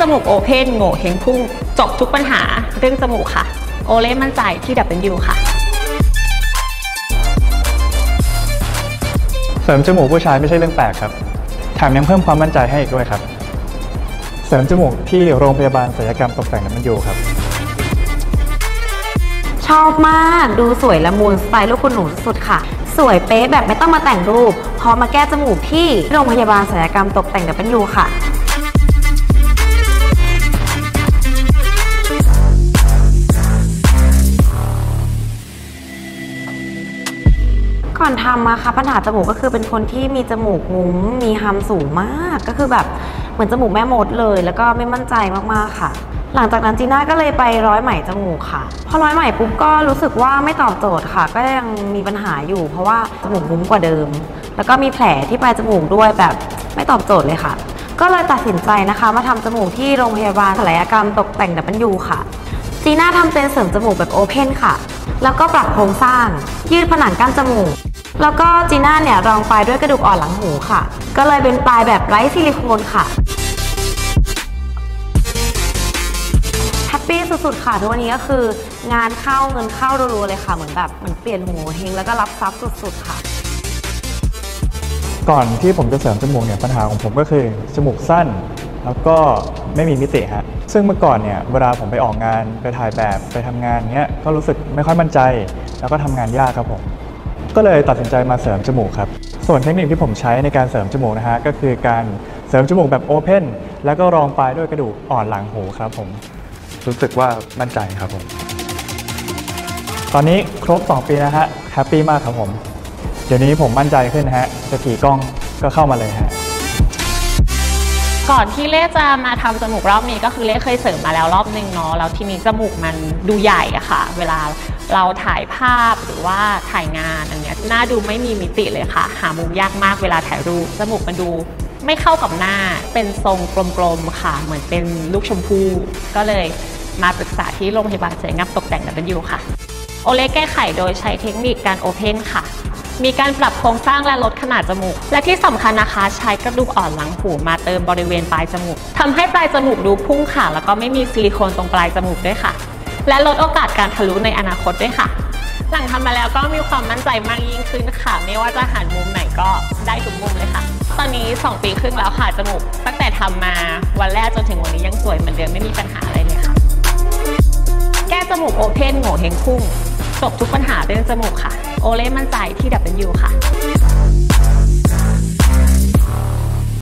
จมูก open โหงวเฮ้งพุ่ง จบทุกปัญหาเรื่องจมูกค่ะ โอเล่มั่นใจที่ W ค่ะ เสริมจมูกผู้ชายไม่ใช่เรื่องแปลกครับแถมยังเพิ่มความมั่นใจให้อีกด้วยครับ เสริมจมูกที่โรงพยาบาลศัลยกรรมตกแต่ง W ครับ ชอบมากดูสวยละมุนสไตล์ลูกคุณหนูสุดค่ะ สวยเป๊ะแบบไม่ต้องมาแต่งรูปพร้อมมาแก้จมูกที่โรงพยาบาลศัลยกรรมตกแต่ง W ค่ะ ก่อนทำมาค่ะปัญหาจมูกก็คือเป็นคนที่มีจมูกงุ้มมี hump สูงมาก ก็คือแบบเหมือนจมูกแม่มดเลย แล้วก็ไม่มั่นใจมากๆค่ะ หลังจากนั้นจีน่าก็เลยไปร้อยไหมจมูกค่ะ พอร้อยไหมปุ๊บก็รู้สึกว่าไม่ตอบโจทย์ค่ะ ก็ยังมีปัญหาอยู่ เพราะว่าจมูกงุ้มกว่าเดิม แล้วก็มีแผลที่ปลายจมูกด้วยแบบไม่ตอบโจทย์เลยค่ะ ก็เลยตัดสินใจนะคะ มาทำจมูกที่โรงพยาบาลศัลยกรรมตกแต่ง W ค่ะจีน่าทำเป็นเสริมจมูกแบบ open ค่ะ แล้วก็ปรับโครงสร้าง ยืดผนังกั้นจมูก แล้วก็จีน่าเนี่ยรองปลายด้วยกระดูกอ่อนหลังหูค่ะ ก็เลยเป็นปลายแบบไร้ซิลิโคนค่ะแฮปปี้สุดๆค่ะทุกวันนี้ก็คืองานเข้าเงินเข้ารัวๆเลยค่ะ เหมือนแบบเหมือนเปลี่ยนหัวเฮงแล้วก็รับทรัพย์สุดๆค่ะ ก่อนที่ผมจะเสริมจมูกเนี่ยปัญหาของผมก็คือจมูกสั้น แล้วก็ไม่มีมิติฮะซึ่งเมื่อก่อนเนี่ยเวลาผมไปออกงานไปถ่ายแบบไปทำงานเนี้ยก็รู้สึกไม่ค่อยมั่นใจ แล้วก็ทำงานยากครับผม ก็เลยตัดสินใจมาเสริมจมูกครับ ส่วนเทคนิคที่ผมใช้ในการเสริมจมูกนะฮะก็คือการเสริมจมูกแบบ open แล้วก็รองปลายด้วยกระดูกอ่อนหลังหูครับผม รู้สึกว่ามั่นใจครับผม ตอนนี้ครบ 2 ปีนะฮะแฮปปี้มากครับผม เดี๋ยวนี้ผมมั่นใจขึ้นนะฮะจะกี่กล้องก็เข้ามาเลยฮะ ก่อนที่เล่จะมาทำจมูกรอบนี้ก็คือเล่เคยเสริมมาแล้วรอบนึงเนาะแล้วทีนี้จมูกมันดูใหญ่อะค่ะ เวลาเราถ่ายภาพหรือว่าถ่ายงานอันเนี้ยหน้าดูไม่มีมิติเลยค่ะ หามุมยากมากเวลาถ่ายรูปจมูกมันดูไม่เข้ากับหน้าเป็นทรงกลมๆค่ะ เหมือนเป็นลูกชมพู่ก็เลยมาปรึกษาที่โรงพยาบาลเสริงามตกแต่งดับเบิลยูค่ะ โอเล่แก้ไขโดยใช้เทคนิคการโอเพนค่ะ มีการปรับโครงสร้างและลดขนาดจมูก และที่สำคัญนะคะ ใช้กระดูกอ่อนหลังหูมาเติมบริเวณปลายจมูกทำให้ปลายจมูกดูพุ่งค่ะ แล้วก็ไม่มีซิลิโคนตรงปลายจมูกด้วยค่ะ และลดโอกาสการทะลุในอนาคตด้วยค่ะ หลังทำมาแล้วก็มีความมั่นใจมากยิ่งขึ้นค่ะ ไม่ว่าจะหันมุมไหนก็ได้ทุกมุมเลยค่ะ ตอนนี้ 2 ปีครึ่งแล้วค่ะจมูก ตั้งแต่ทำมาวันแรกจนถึงวันนี้ยังสวยเหมือนเดิมไม่มีปัญหาอะไรเลยค่ะ แก้จมูก open โหงวเฮ้งพุ่งจบทุกปัญหาเรื่องจมูกค่ะ โอเล่มั่นใจที่ W ค่ะ